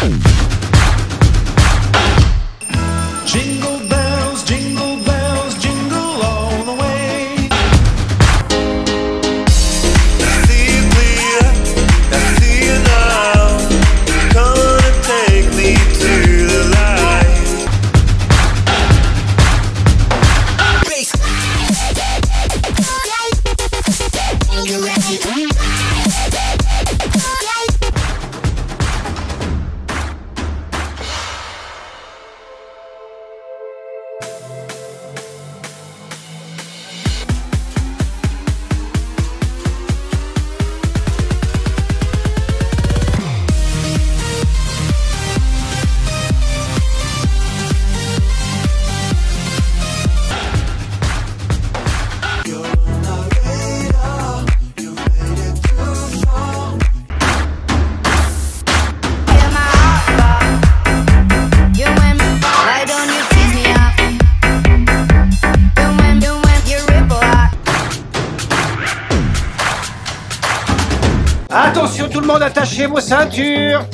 Boom. Attention tout le monde, attachez vos ceintures.